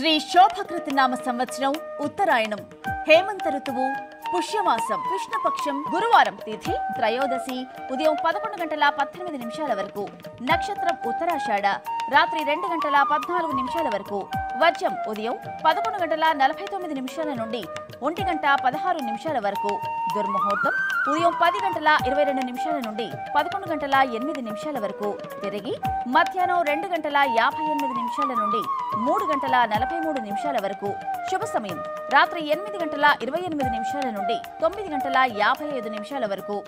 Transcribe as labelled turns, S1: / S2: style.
S1: శ్రీ శోభకృత నామ సంవత్సరం ఉత్తరాయణం. హేమంత ఋతువు పుష్యమాసం కృష్ణపక్షం గురువారం తిథి త్రయోదశి ఉదయం పదకొండు గంటల పద్దెనిమిది నిమిషాల వరకు. నక్షత్రం ఉత్తరాషాఢ రాత్రి రెండు గంటల పద్నాలుగు నిమిషాల వరకు. వర్జం ఉదయం పదకొండు గంటల నలభై తొమ్మిది నిమిషాల నుండి ఒంటి గంట పదహారు నిమిషాల వరకు. దుర్ముహూర్తం ఉదయం పది గంటల ఇరవై రెండు నిమిషాల నుండి పదకొండు గంటల ఎనిమిది నిమిషాల వరకు. తిరిగి మధ్యాహ్నం రెండు గంటల యాభై ఎనిమిది నిమిషాల నుండి మూడు గంటల నలభై మూడు నిమిషాల వరకు. శుభ సమయం. రాత్రి ఎనిమిది గంటల ఇరవై ఎనిమిది నిమిషాల నుండి తొమ్మిది గంటల యాభై ఐదు నిమిషాల వరకు.